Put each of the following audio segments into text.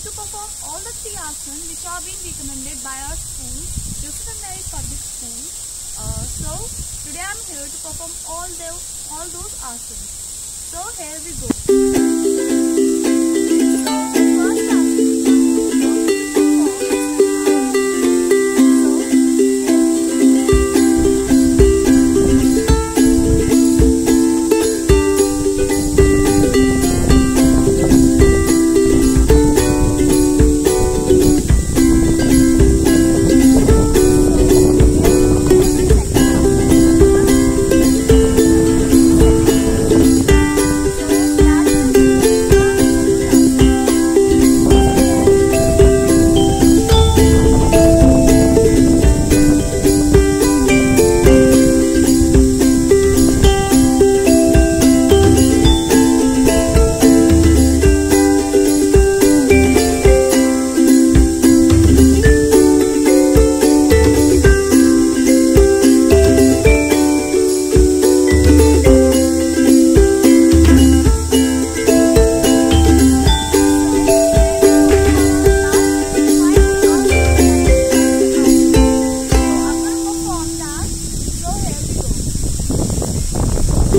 to perform all the three asanas which are being recommended by our school, Joseph and Mary Public School. Uh, so today I'm here to perform all the all those asanas. So here we go.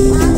Go.